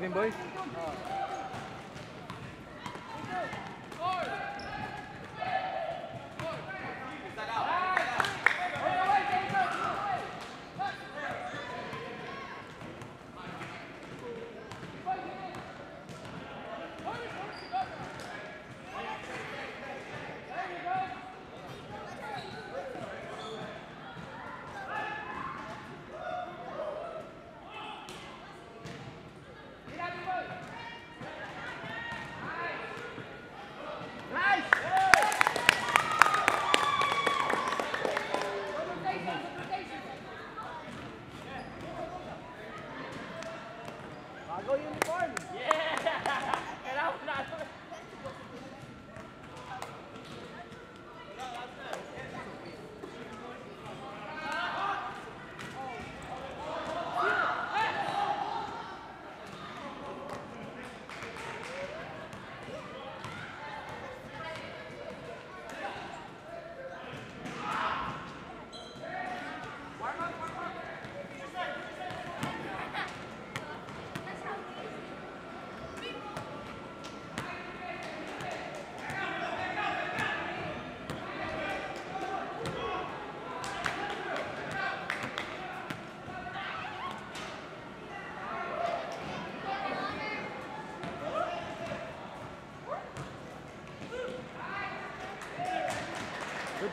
Vem boi.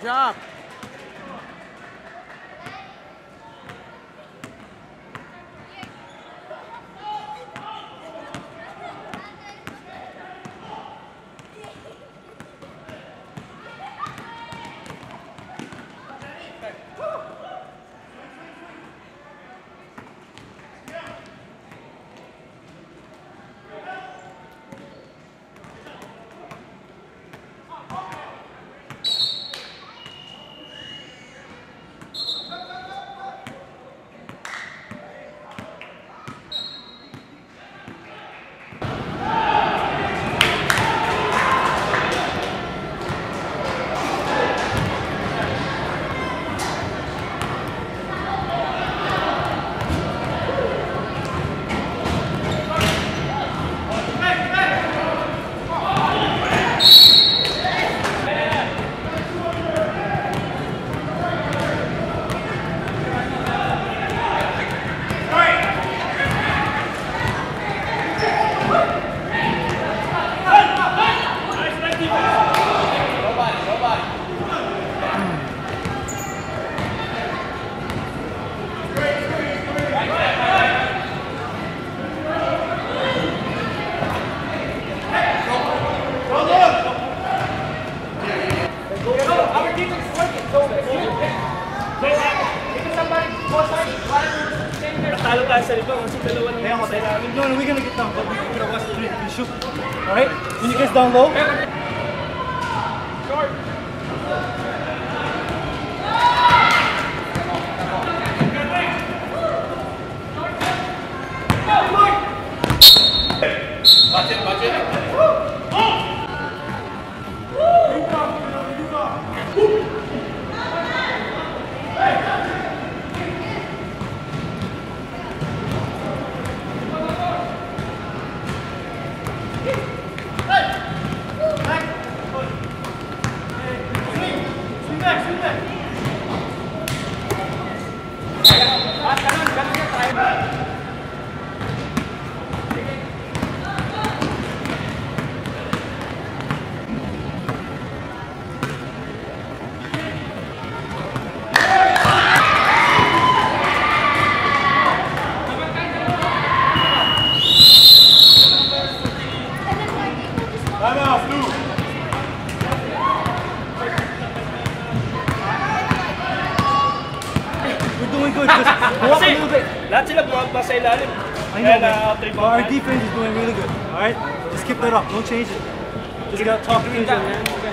Job. Gonna get down, but we're gonna watch the three. You shoot. Alright? When you guys down low, we're Alright? Just keep that up. Don't change it. Just keep, gotta talk things out.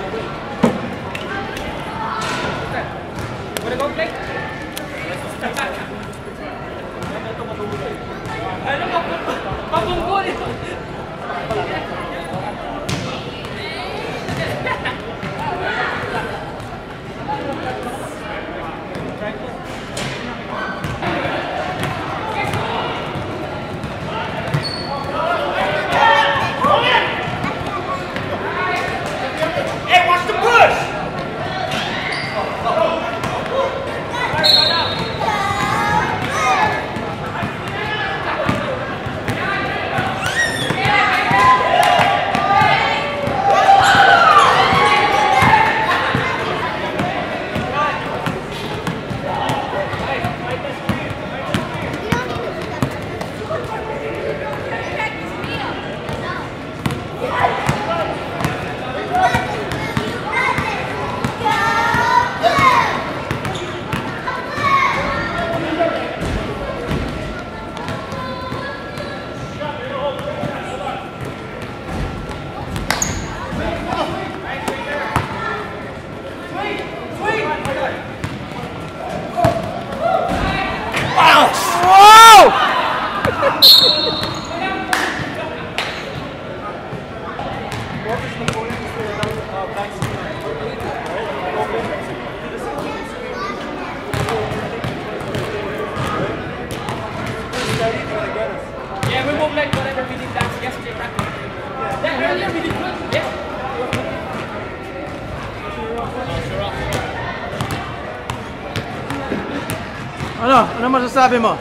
Ano? Ano masasabi mo?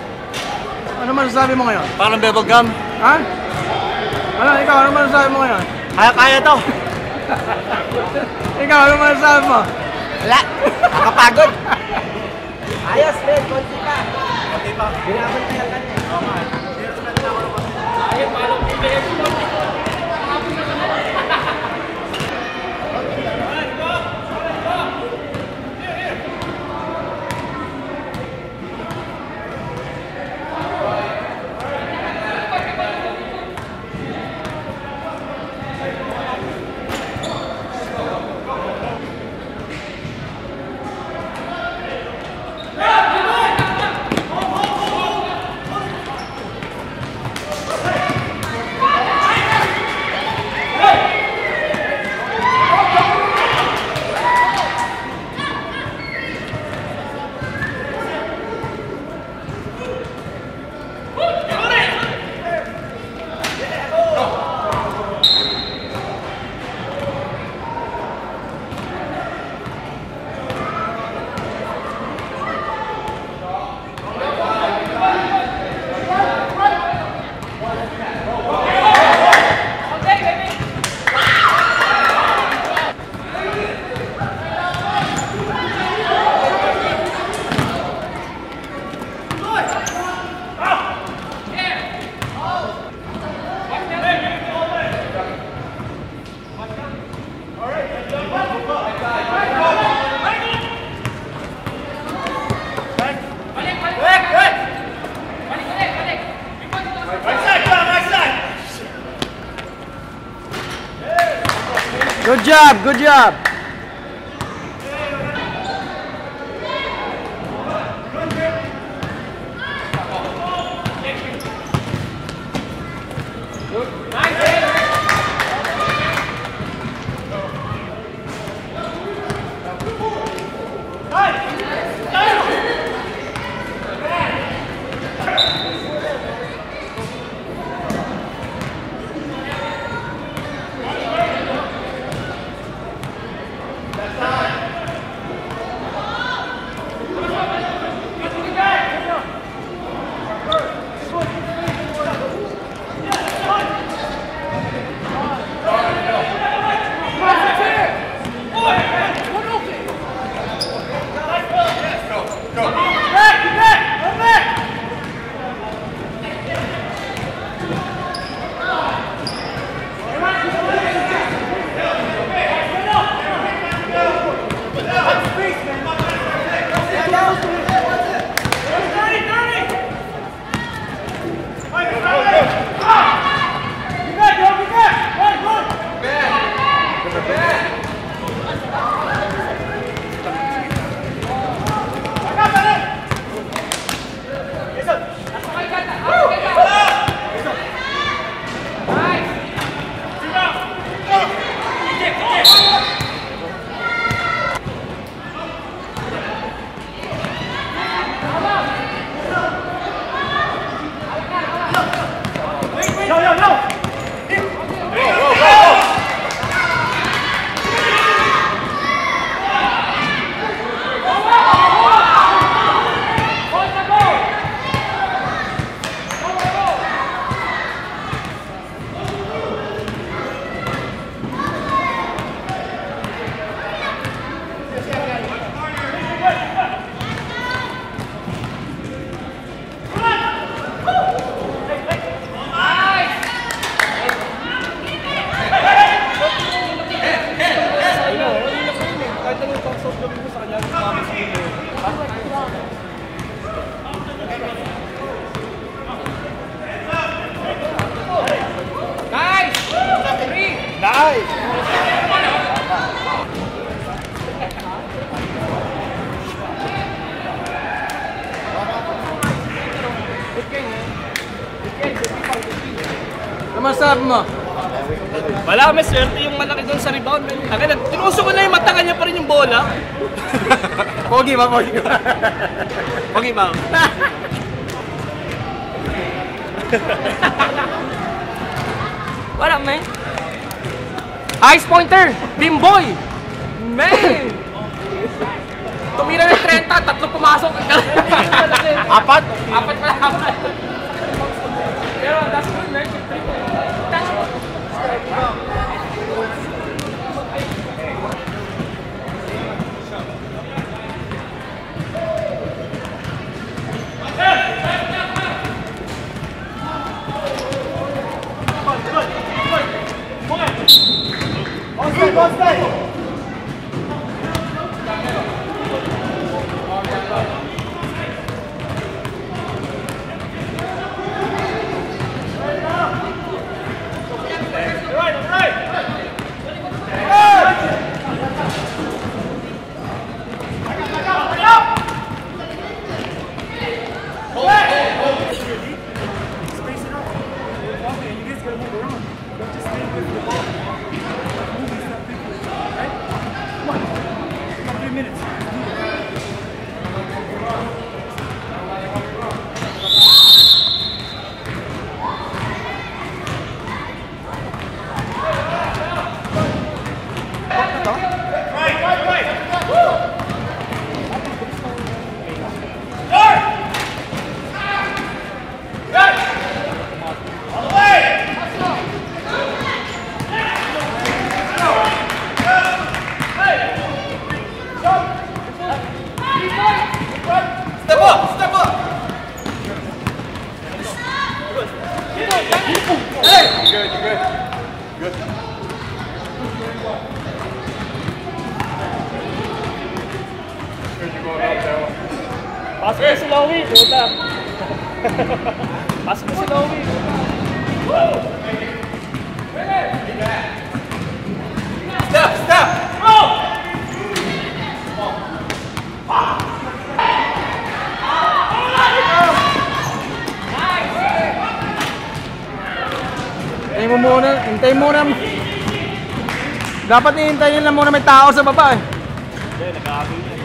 Ano masasabi mo ngayon? Parang bubble gum. Ha? Ano? Ikaw, ano masasabi mo ngayon? Kaya-kaya to. Ikaw, ano masasabi mo? Wala. Nakapagod. Ayos, Ben. Konti pa. Okay pa. Binabantayan ka niya. Ayun, parang PBM. Good job, good job. Nice! Masabi mo? Wala, may swerte yung malaki doon sa rebound. man. Agad, tinusok ko na yung mata kanya pa rin yung bola. Pogi ba, pogi ba? Okay ba? What up, man? Ice pointer! Bimboy! Man! Tumira ng 30, tatlo pumasok. Apat? Apat pala apat. Encosta aí. Hintayin mo muna, hintayin muna. Dapat hihintayin lang muna may tao sa baba eh.